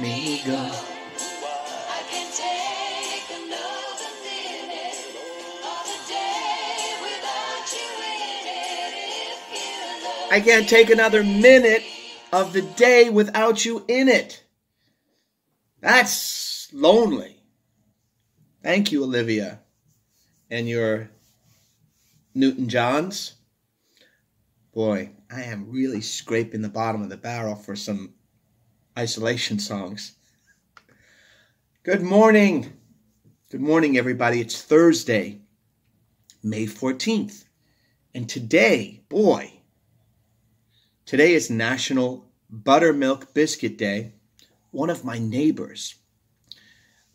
me go. I can't take another minute of the day without you in it. That's lonely. Thank you, Olivia, and your Newton Johns. Boy, I am really scraping the bottom of the barrel for some isolation songs. Good morning. Good morning, everybody. It's Thursday, May 14th. And today, boy, Today is National Buttermilk Biscuit Day. One of my neighbors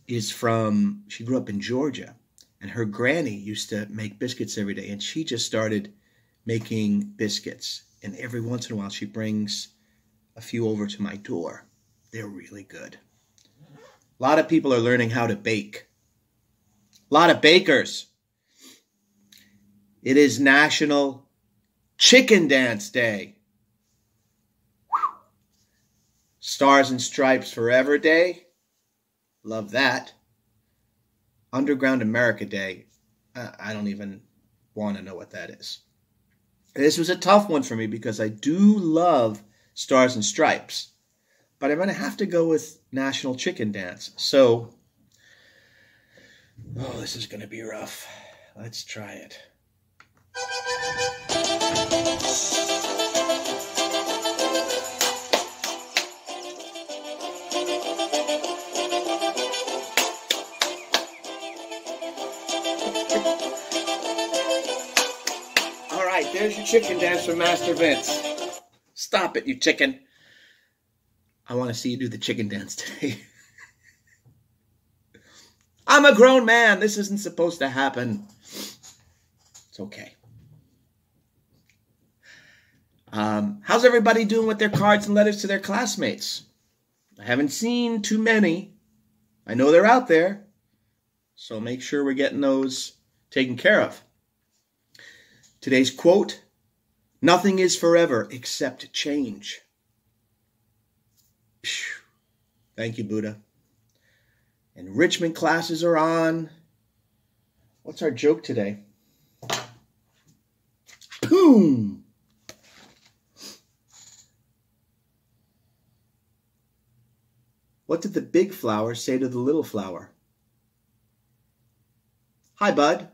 is from, she grew up in Georgia, and her granny used to make biscuits every day, and she just started making biscuits. And every once in a while, she brings a few over to my door. They're really good. A lot of people are learning how to bake. A lot of bakers. It is National Chicken Dance Day. Stars and Stripes Forever Day. Love that. Underground America Day. I don't even want to know what that is. This was a tough one for me because I do love Stars and Stripes, but I'm going to have to go with National Chicken Dance. So, oh, this is going to be rough. Let's try it. All right, there's your chicken dance from Master Vince. Stop it, you chicken. I want to see you do the chicken dance today. I'm a grown man. This isn't supposed to happen. It's okay. Um, how's everybody doing with their cards and letters to their classmates? I haven't seen too many. I know they're out there. So make sure we're getting those taken care of. Today's quote Nothing is forever except change. Thank you, Buddha. Enrichment classes are on. What's our joke today? Boom! What did the big flower say to the little flower? Hi, bud.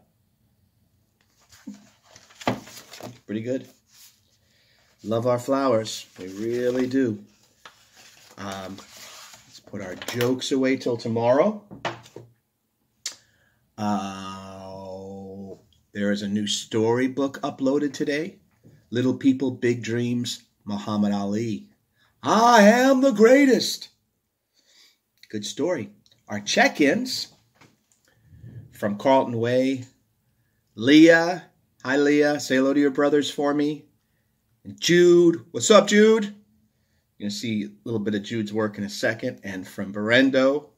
Pretty good. Love our flowers. We really do. Um, let's put our jokes away till tomorrow. Uh, there is a new storybook uploaded today. Little People, Big Dreams, Muhammad Ali. I am the greatest. Good story. Our check ins from Carlton Way. Leah Hi, Leah. Say hello to your brothers for me. And Jude. What's up, Jude? You're going to see a little bit of Jude's work in a second. And from Berendo,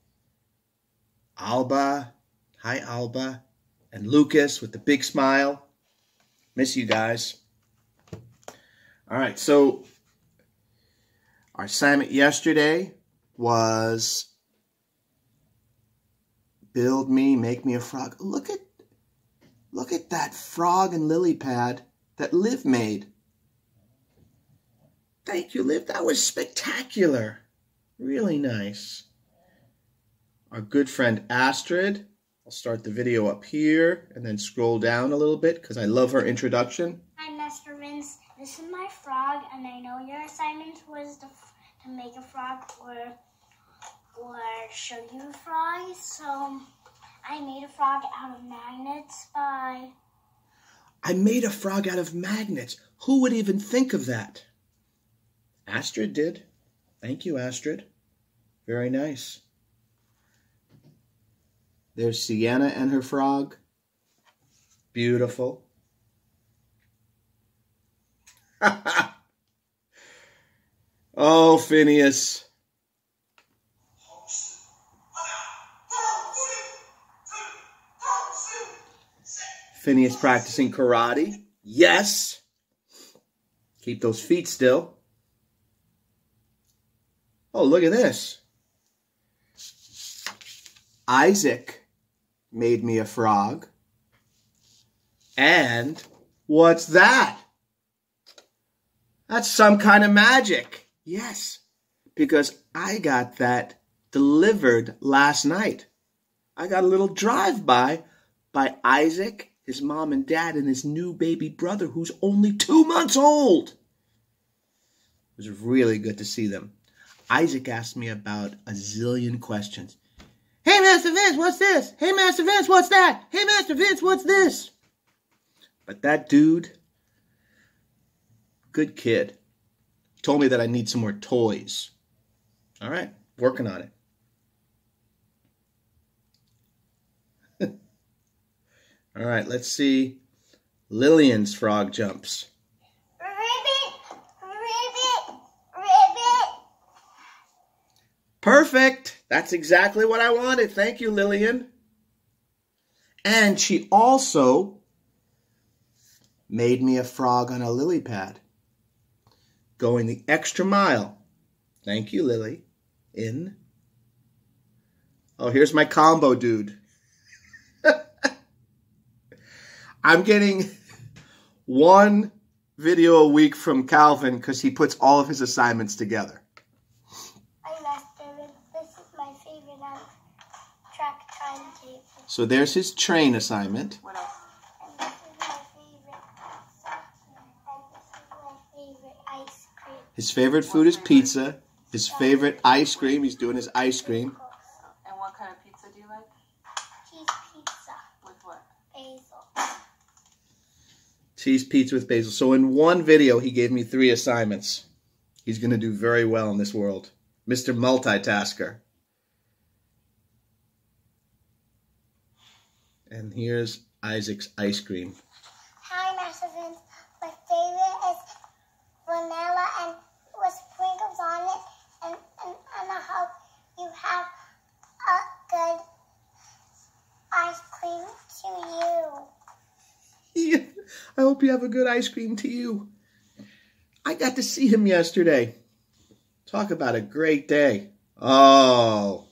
Alba. Hi, Alba. And Lucas with the big smile. Miss you guys. All right, so our assignment yesterday was build me, make me a frog. Look at Look at that frog and lily pad that Liv made. Thank you, Liv. That was spectacular. Really nice. Our good friend Astrid. I'll start the video up here and then scroll down a little bit because I love her introduction. Hi, Master Vince. This is my frog, and I know your assignment was to, to make a frog or, or show you a frog. So I made a frog out of magnets by... I made a frog out of magnets. Who would even think of that? Astrid did. Thank you, Astrid. Very nice. There's Sienna and her frog. Beautiful. oh, Phineas. Phineas practicing karate. Yes. Keep those feet still. Oh, look at this. Isaac made me a frog. And what's that? That's some kind of magic. Yes, because I got that delivered last night. I got a little drive by by Isaac, his mom and dad, and his new baby brother who's only two months old. It was really good to see them. Isaac asked me about a zillion questions. Hey, Master Vince, what's this? Hey, Master Vince, what's that? Hey, Master Vince, what's this? But that dude, good kid, told me that I need some more toys. All right, working on it. All right, let's see Lillian's frog jumps. Perfect. That's exactly what I wanted. Thank you, Lillian. And she also made me a frog on a lily pad, going the extra mile. Thank you, Lily. In. Oh, here's my combo, dude. I'm getting one video a week from Calvin because he puts all of his assignments together. I Master Vince. This is my favorite um, track timetable. So there's his train assignment. What else? And this is my favorite sausage. And this is my favorite ice cream. His favorite food is pizza. His favorite ice cream. He's doing his ice cream. And what kind of pizza do you like? Cheese pizza. With what? Basil. Cheese pizza with basil. So in one video, he gave me three assignments. He's going to do very well in this world. Mr. Multitasker. And here's Isaac's ice cream. Hi, Master Vince. My favorite is vanilla and with sprinkles on it. And, and, and I hope you have a good ice cream to you. Yeah, I hope you have a good ice cream to you. I got to see him yesterday. Talk about a great day. Oh,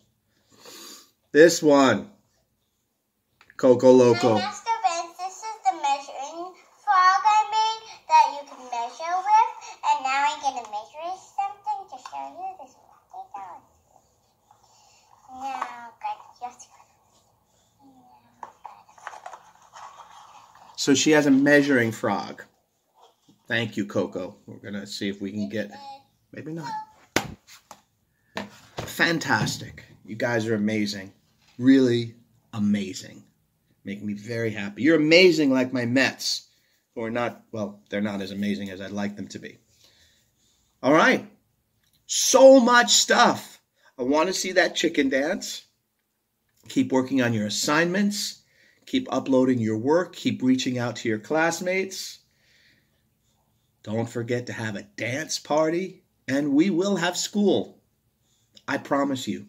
this one. Coco Loco. Hi, Master Vince. This is the measuring frog I made that you can measure with. And now I'm going to measure something to show you. This is what they done. Now, good. So she has a measuring frog. Thank you, Coco. We're going to see if we can get. Maybe not. Fantastic. You guys are amazing. Really amazing. Making me very happy. You're amazing like my Mets, who are not, well, they're not as amazing as I'd like them to be. All right. So much stuff. I want to see that chicken dance. Keep working on your assignments. Keep uploading your work. Keep reaching out to your classmates. Don't forget to have a dance party, and we will have school. I promise you.